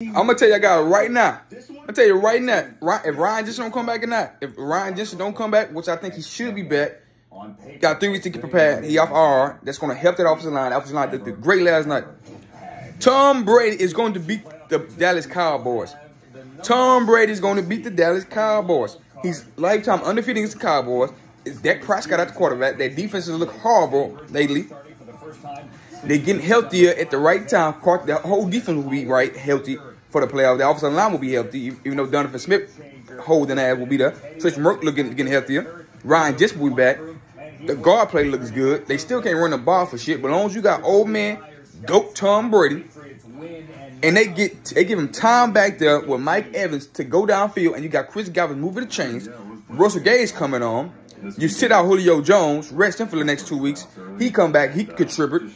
I'm gonna tell you guys right now. I tell you right now, if Ryan Jensen don't come back or not, if Ryan Jensen don't come back, which I think he should be back, got three weeks to get prepared. He off R. That's gonna help that offensive line. Offensive line did, did great last night. Tom Brady is going to beat the Dallas Cowboys. Tom Brady is going to beat the Dallas Cowboys. He's lifetime undefeated against the Cowboys. Dak Prescott at the quarterback. Their defenses look horrible lately. They're getting healthier at the right time. Clark, The whole defense will be right, healthy for the playoffs. The offensive line will be healthy, even though Donovan Smith holding ass will be there. Tristan Merck looking getting healthier. Ryan just will be back. The guard play looks good. They still can't run the ball for shit, but as long as you got old man, dope Tom Brady, and they get they give him time back there with Mike Evans to go downfield, and you got Chris Godwin moving the chains. Russell Gage coming on. You sit out Julio Jones, rest him for the next two weeks. He come back, he contribute.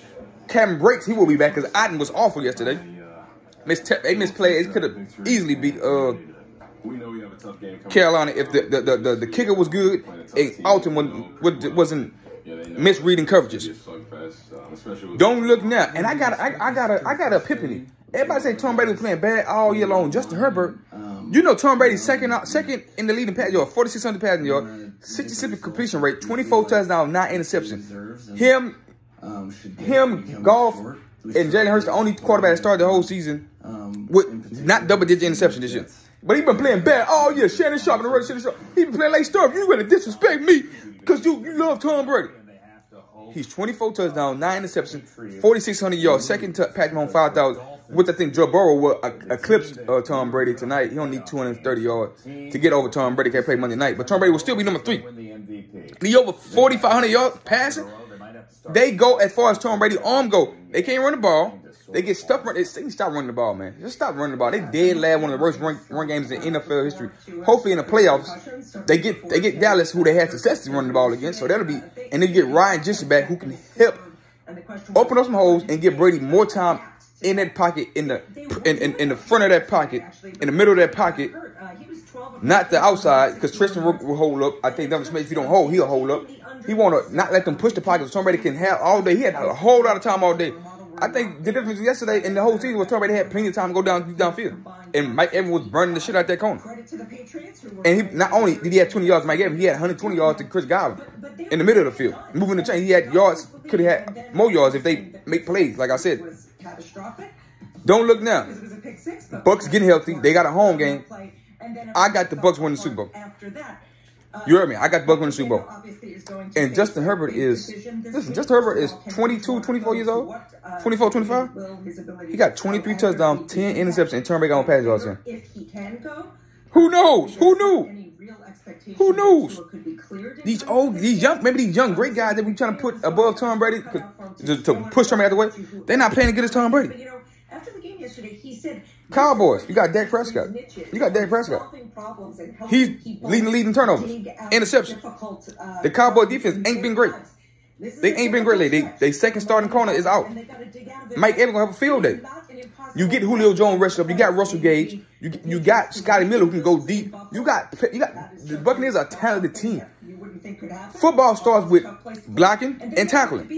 Cameron Breaks, he will be back because Otton was awful yesterday. Miss they misplayed. It could have easily beat uh, Carolina if the the, the the, the kicker was good. And Otton wasn't, wasn't misreading coverages. Don't look now. And I got I, I got a I got a epiphany. Everybody say Tom Brady was playing bad all year long. Justin Herbert, you know Tom Brady's second uh, second in the leading pass yard, 4,600 passing yard, 67 completion rate, 24 touchdowns, nine interceptions. Him, him, Goff, and Jalen Hurts the only quarterback that started the whole season with not double digit interception this year. But he been playing bad all year. Shannon Sharpe and the rest Shannon Sharpe. He been playing like stuff. You gonna disrespect me because you, you love Tom Brady. He's 24 touchdowns, 9 interceptions, 4,600 yards, second to Patrick Mahomes, 5,000. Which I think Joe Burrow will eclipse uh, Tom Brady tonight. He don't need 230 yards to get over Tom Brady. Can't play Monday night. But Tom Brady will still be number three. He over 4,500 yards passing. They go as far as Tom Brady arm go. They can't run the ball. They get stuff. They stop running the ball, man. Just stop running the ball. They dead last one of the worst run, run games in NFL history. Hopefully in the playoffs, they get they get Dallas, who they had success in running the ball against. So that'll be, and they get Ryan Jensen back, who can help open up some holes and give Brady more time in that pocket, in the in, in, in the front of that pocket, in the middle of that pocket, not the outside, because Tristan will, will hold up. I think Devin Smith, if you don't hold, he'll hold up. He want to not let them push the pocket so Tom Brady can have all day. He had a whole lot of time all day. I think the difference yesterday in the whole season was Tom Brady had plenty of time to go down downfield. And Mike Evans was burning the shit out that corner. And he not only did he have 20 yards Mike Evans, he had 120 yards to Chris Godwin in the middle of the field. Moving the chain. He had yards, could have had more yards if they make plays, like I said. Don't look now. Bucs getting healthy. They got a home game. I got the Bucs winning the Super Bowl. You heard me. I got Bucs winning the Super Bowl. And Justin Herbert is, listen, Justin Herbert is 22, 24 years old. 24, 25. He got 23 touchdowns, 10 interceptions, and turn back on pass yards. Who knows? Who knew? Who knows? These old, these young, maybe these young great guys that we trying to put above Tom Brady to, to push Tom Brady out the way, they're not playing as good as Tom Brady. Cowboys, you got Dak Prescott. You got Dak Prescott. He's leading leading turnovers, interception. The Cowboy defense ain't been great. They ain't been great lately. They, they second starting corner is out. Mike Evans gonna have a field day. You get Julio Jones rested up. You got Russell Gage. You you got Scotty Miller who can go deep. You got you got the Buccaneers are a talented team. Football starts with blocking and tackling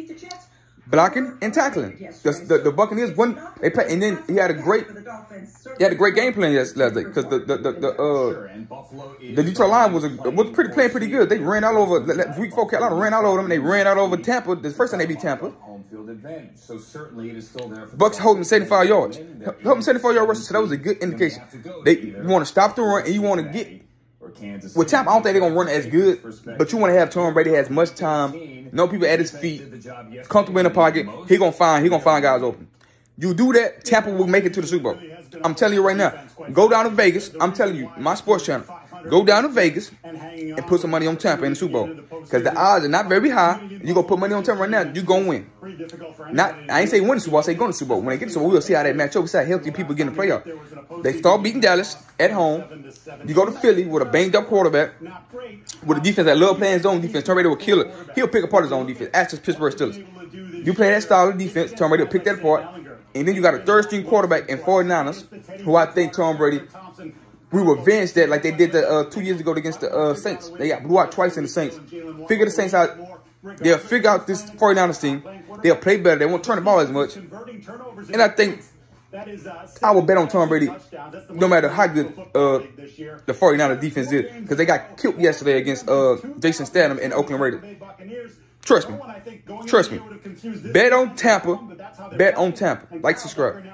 blocking and tackling. The, the, the Buccaneers won. They play, and then he had a great, he had a great game plan yesterday because the the the, the uh the Detroit Lions was a, was pretty playing pretty good. They ran all over week four Carolina ran all over them. and They ran all over Tampa. The first time they beat Tampa. so certainly it is still there. Bucs holding 75 yards. Holding 75 yard rushes. So that was a good indication. They want to stop the run and you want to get. Kansas With Tampa, I don't think they're gonna run as good, but you want to have Tom Brady has much time no people at his feet, comfortable in the pocket. He gonna find he gonna find guys open. You do that, Tampa will make it to the Super Bowl. I'm telling you right now. Go down to Vegas. I'm telling you, my sports channel. Go down to Vegas and put some money on Tampa in the Super Bowl. Because the odds are not very high. You gonna put money on Tampa right now, you gonna win. Not I ain't say win the Super Bowl, I say go to the Super Bowl. When they get to the Super Bowl, we'll see how that match up. We'll see how healthy people get in the playoff. They start beating Dallas at home. You go to Philly with a banged up quarterback. With a defense that love playing zone defense. Tom Brady will kill it. He'll pick apart his own defense. Ask his Pittsburgh Steelers. You play that style of defense, Tom Brady will pick that apart. And then you got a third string quarterback in 49ers, who I think Tom Brady we revenge that like they did the uh, two years ago against the uh, Saints. They got blew out twice in the Saints. Figure the Saints out. They'll figure out this 49ers team. They'll play better. They won't turn the ball as much. And I think I will bet on Tom Brady no matter how good uh, the 49ers defense is because they got killed yesterday against uh, Jason Statham and Oakland Raiders. Trust me. Trust me. Bet on Tampa. Bet on Tampa. Like, subscribe.